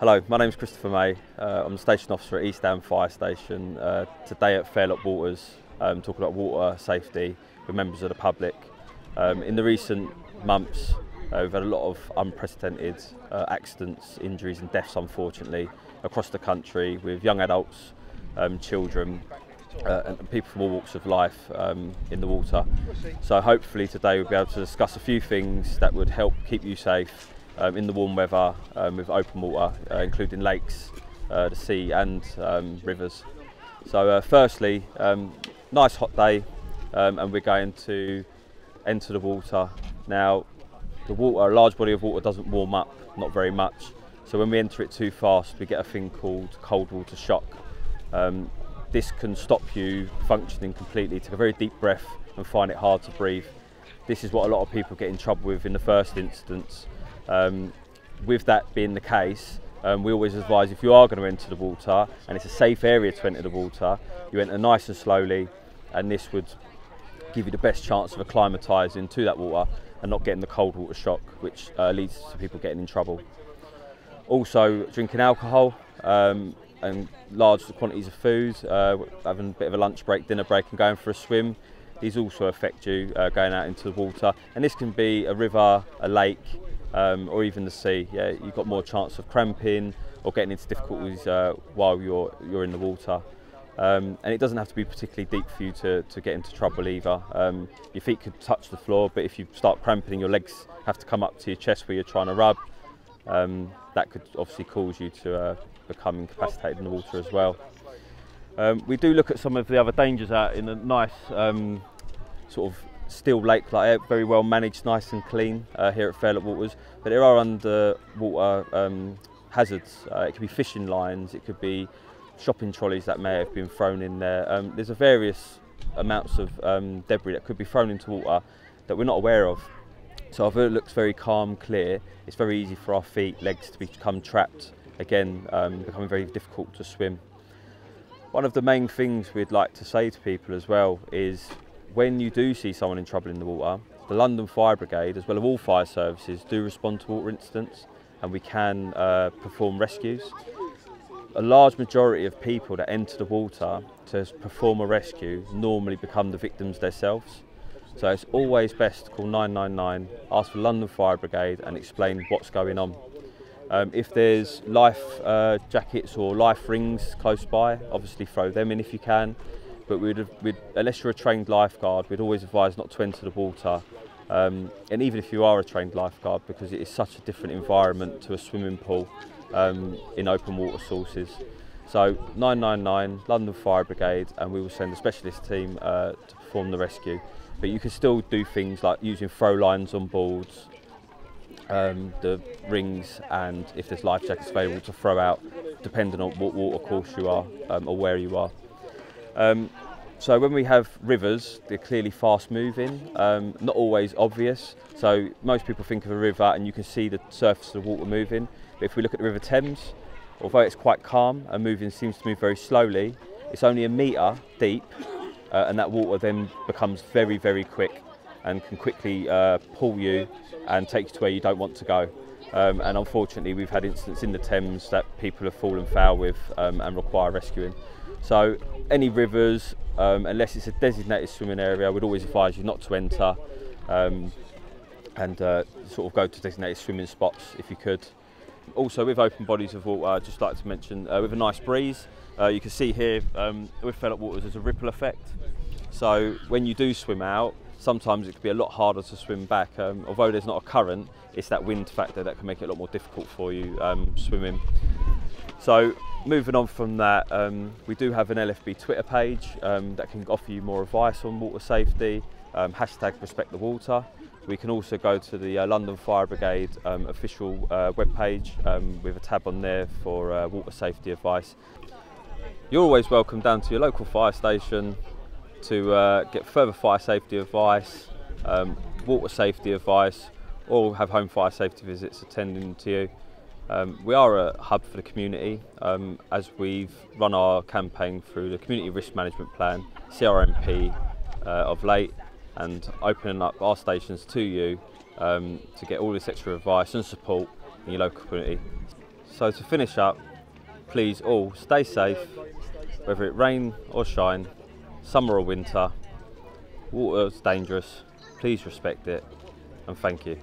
Hello, my name is Christopher May. Uh, I'm the station officer at East Ham Fire Station. Uh, today at Fairlop Waters, um, talking about water safety with members of the public. Um, in the recent months, uh, we've had a lot of unprecedented uh, accidents, injuries, and deaths, unfortunately, across the country with young adults, um, children, uh, and people from all walks of life um, in the water. So, hopefully, today we'll be able to discuss a few things that would help keep you safe um, in the warm weather um, with open water, uh, including lakes, uh, the sea, and um, rivers. So, uh, firstly, um, nice hot day, um, and we're going to enter the water. Now, the water, a large body of water doesn't warm up, not very much. So when we enter it too fast, we get a thing called cold water shock. Um, this can stop you functioning completely. Take a very deep breath and find it hard to breathe. This is what a lot of people get in trouble with in the first instance. Um, with that being the case, um, we always advise if you are going to enter the water and it's a safe area to enter the water, you enter nice and slowly, and this would give you the best chance of acclimatising to that water and not getting the cold water shock, which uh, leads to people getting in trouble. Also, drinking alcohol um, and large quantities of food, uh, having a bit of a lunch break, dinner break, and going for a swim. These also affect you uh, going out into the water, and this can be a river, a lake, um, or even the sea. Yeah, you've got more chance of cramping or getting into difficulties uh, while you're you're in the water. Um, and it doesn't have to be particularly deep for you to, to get into trouble either. Um, your feet could touch the floor, but if you start cramping, your legs have to come up to your chest where you're trying to rub. Um, that could obviously cause you to uh, become incapacitated in the water as well. Um, we do look at some of the other dangers out in a nice um, sort of still lake like that, very well managed, nice and clean uh, here at Fairlop Waters. But there are underwater um, hazards. Uh, it could be fishing lines, it could be shopping trolleys that may have been thrown in there. Um, there's a various amounts of um, debris that could be thrown into water that we're not aware of. So although it looks very calm, clear, it's very easy for our feet, legs to become trapped, again, um, becoming very difficult to swim. One of the main things we'd like to say to people as well is when you do see someone in trouble in the water, the London Fire Brigade, as well as all fire services, do respond to water incidents and we can uh, perform rescues a large majority of people that enter the water to perform a rescue normally become the victims themselves. So it's always best to call 999, ask for London Fire Brigade and explain what's going on. Um, if there's life uh, jackets or life rings close by, obviously throw them in if you can. But we'd, we'd, unless you're a trained lifeguard, we'd always advise not to enter the water. Um, and even if you are a trained lifeguard, because it is such a different environment to a swimming pool, um, in open water sources. So 999, London Fire Brigade, and we will send a specialist team uh, to perform the rescue. But you can still do things like using throw lines on boards, um, the rings, and if there's life jackets available to throw out, depending on what water course you are um, or where you are. Um, so when we have rivers, they're clearly fast moving, um, not always obvious. So most people think of a river and you can see the surface of the water moving. But if we look at the River Thames, although it's quite calm and moving seems to move very slowly, it's only a metre deep uh, and that water then becomes very, very quick and can quickly uh, pull you and take you to where you don't want to go. Um, and unfortunately, we've had incidents in the Thames that people have fallen foul with um, and require rescuing. So, any rivers, um, unless it's a designated swimming area, I would always advise you not to enter um, and uh, sort of go to designated swimming spots if you could also with open bodies of water, I'd just like to mention uh, with a nice breeze, uh, you can see here um, with Fairlop Waters there's a ripple effect. So when you do swim out, sometimes it can be a lot harder to swim back. Um, although there's not a current, it's that wind factor that can make it a lot more difficult for you um, swimming. So moving on from that, um, we do have an LFB Twitter page um, that can offer you more advice on water safety, um, hashtag respect the water. We can also go to the uh, London Fire Brigade um, official uh, webpage um, with a tab on there for uh, water safety advice. You're always welcome down to your local fire station to uh, get further fire safety advice, um, water safety advice, or have home fire safety visits attending to you. Um, we are a hub for the community um, as we've run our campaign through the Community Risk Management Plan, CRMP, uh, of late and opening up our stations to you um, to get all this extra advice and support in your local community. So to finish up, please all stay safe, whether it rain or shine, summer or winter. Water is dangerous. Please respect it, and thank you.